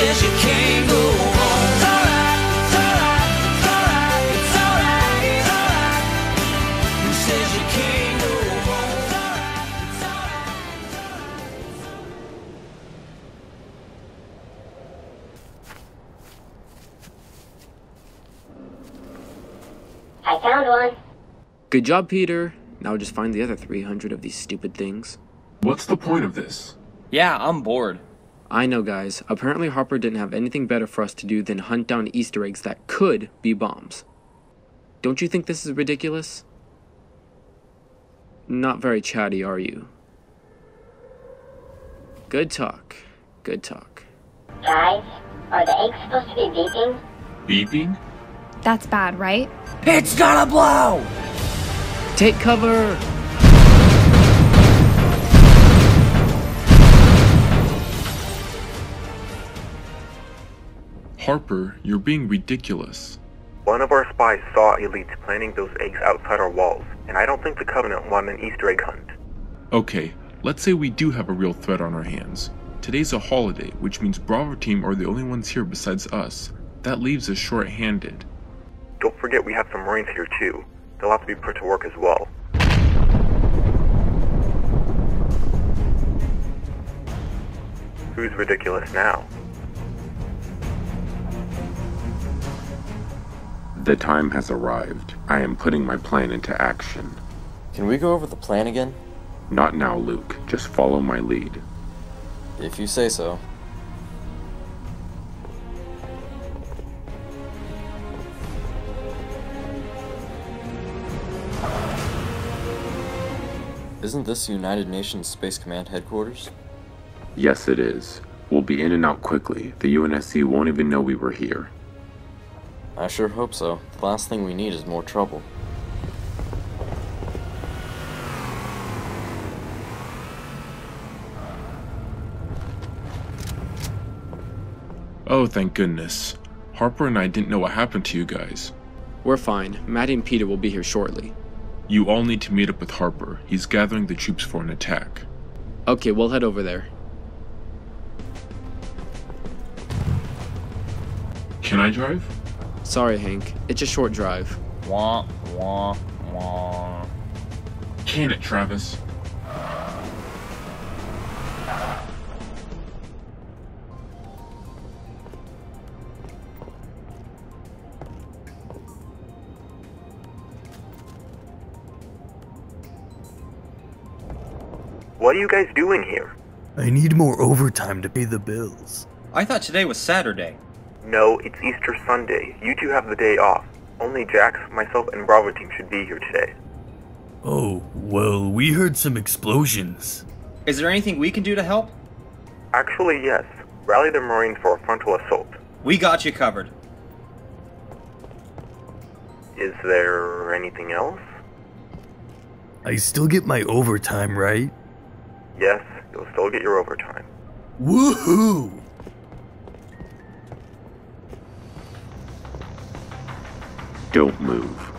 It's alright, it's alright, it's alright, it's alright, it's alright. Says you can't go? It's alright, it's alright, it's alright. I found one. Good job, Peter. Now just find the other 300 of these stupid things. What's the point of this? Yeah, I'm bored. I know, guys. Apparently, Harper didn't have anything better for us to do than hunt down Easter eggs that could be bombs. Don't you think this is ridiculous? Not very chatty, are you? Good talk. Good talk. Guys, are the eggs supposed to be beeping? Beeping? That's bad, right? It's gonna blow! Take cover! Harper, you're being ridiculous. One of our spies saw elites planting those eggs outside our walls, and I don't think the Covenant want an Easter egg hunt. Okay, let's say we do have a real threat on our hands. Today's a holiday, which means Bravo Team are the only ones here besides us. That leaves us short-handed. Don't forget we have some Marines here too. They'll have to be put to work as well. Who's ridiculous now? The time has arrived. I am putting my plan into action. Can we go over the plan again? Not now, Luke. Just follow my lead. If you say so. Isn't this United Nations Space Command headquarters? Yes, it is. We'll be in and out quickly. The UNSC won't even know we were here. I sure hope so. The last thing we need is more trouble. Oh, thank goodness. Harper and I didn't know what happened to you guys. We're fine. Maddie and Peter will be here shortly. You all need to meet up with Harper. He's gathering the troops for an attack. Okay, we'll head over there. Can I drive? Sorry, Hank. It's a short drive. Wah, wah, wah. Can it, Travis? What are you guys doing here? I need more overtime to pay the bills. I thought today was Saturday. No, it's Easter Sunday. You two have the day off. Only Jax, myself, and Bravo team should be here today. Oh, well, we heard some explosions. Is there anything we can do to help? Actually, yes. Rally the Marines for a frontal assault. We got you covered. Is there anything else? I still get my overtime, right? Yes, you'll still get your overtime. Woohoo! Don't move.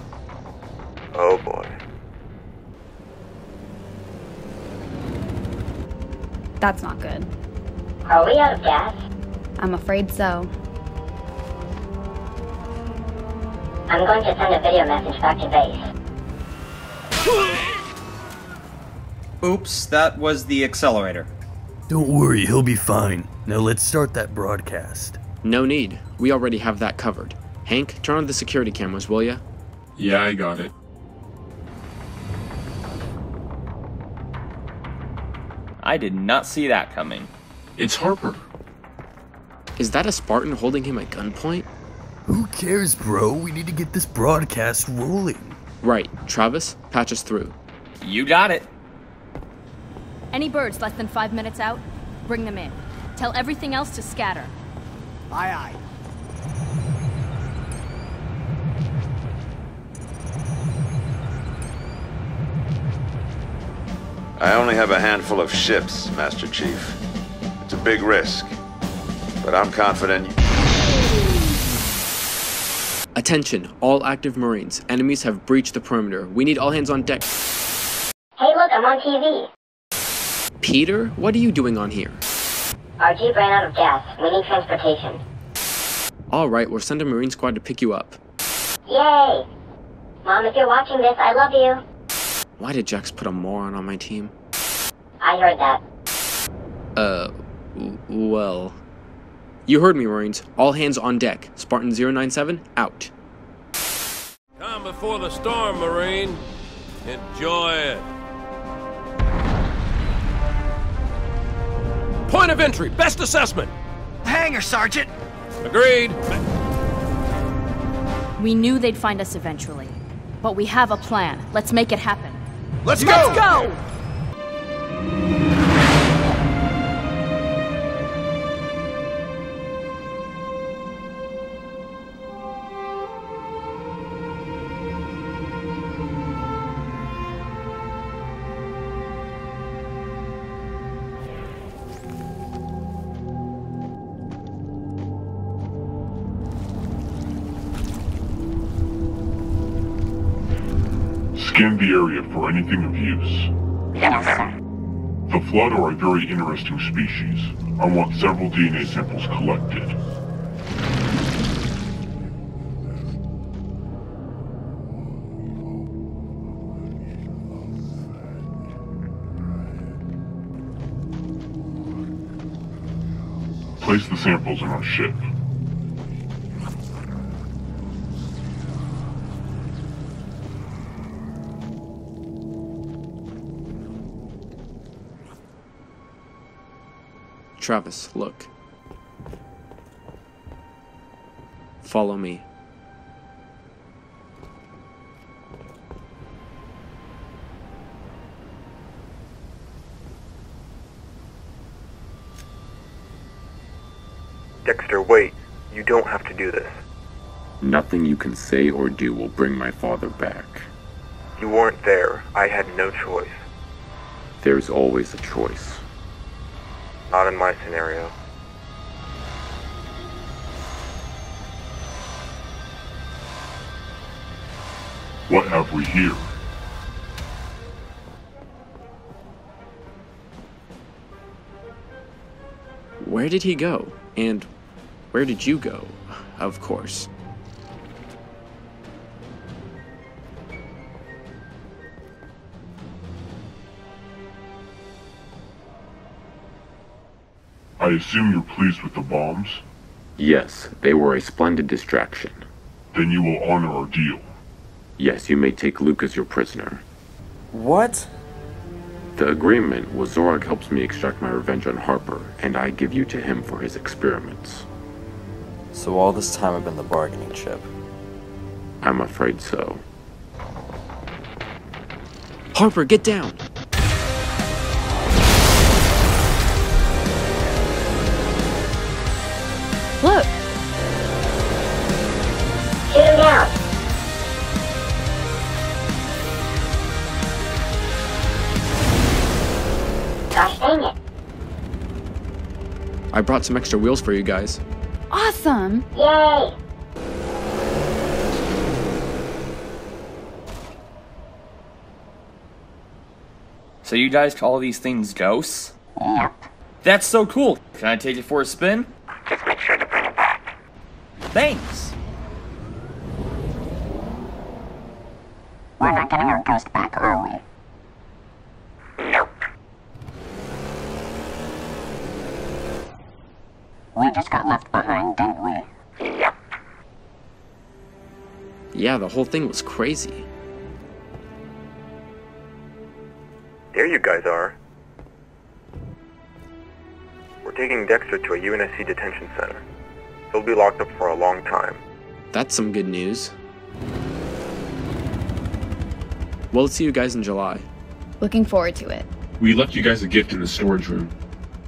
Oh boy. That's not good. Are we out of gas? I'm afraid so. I'm going to send a video message back to base. Oops, that was the accelerator. Don't worry, he'll be fine. Now let's start that broadcast. No need. We already have that covered. Hank, turn on the security cameras, will ya? Yeah, I got it. I did not see that coming. It's Harper. Is that a Spartan holding him at gunpoint? Who cares, bro? We need to get this broadcast rolling. Right. Travis, patch us through. You got it. Any birds less than five minutes out, bring them in. Tell everything else to scatter. Aye, aye. I only have a handful of ships, Master Chief. It's a big risk, but I'm confident. Attention, all active Marines. Enemies have breached the perimeter. We need all hands on deck. Hey, look, I'm on TV. Peter, what are you doing on here? Our Jeep ran out of gas. We need transportation. Alright, we'll send a Marine squad to pick you up. Yay! Mom, if you're watching this, I love you. Why did Jax put a moron on my team? I heard that. Uh, w- well. You heard me, Marines. All hands on deck. Spartan 097, out. Time before the storm, Marine. Enjoy it. Point of entry, best assessment. Hangar, Sergeant. Agreed. We knew they'd find us eventually. But we have a plan. Let's make it happen. Let's go! Let's go! Scan the area for anything of use. The Flood are a very interesting species. I want several DNA samples collected. Place the samples in our ship. Travis, look. Follow me. Dexter, wait. You don't have to do this. Nothing you can say or do will bring my father back. You weren't there. I had no choice. There's always a choice. Not in my scenario. What have we here? Where did he go? And where did you go? Of course. I assume you're pleased with the bombs? Yes, they were a splendid distraction. Then you will honor our deal. Yes, you may take Luke as your prisoner. What? The agreement was Zorok helps me extract my revenge on Harper, and I give you to him for his experiments. So all this time I've been the bargaining chip. I'm afraid so. Harper, get down! I brought some extra wheels for you guys. Awesome! Yay! So you guys call these things ghosts? Yep. That's so cool. Can I take it for a spin? Just make sure to bring it back. Thanks. We're not getting our ghost back, are we? We just got left behind, didn't we? Yep. Yeah, the whole thing was crazy. There you guys are. We're taking Dexter to a UNSC detention center. He'll be locked up for a long time. That's some good news. We'll see you guys in July. Looking forward to it. We left you guys a gift in the storage room.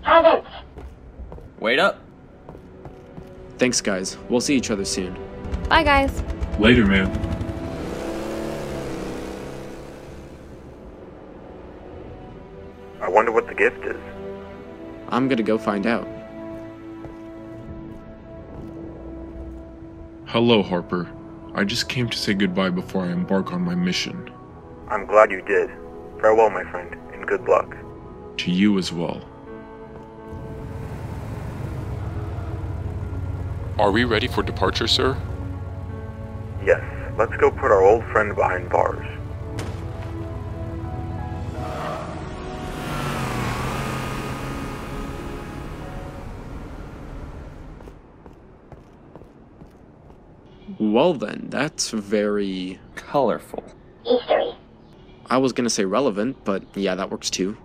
Presents. Wait up. Thanks, guys. We'll see each other soon. Bye, guys. Later, man. I wonder what the gift is. I'm gonna go find out. Hello, Harper. I just came to say goodbye before I embark on my mission. I'm glad you did. Farewell, my friend, and good luck. To you as well. Are we ready for departure, sir? Yes, let's go put our old friend behind bars. Well then, that's very colorful. Eastery. I was gonna say relevant, but yeah, that works too.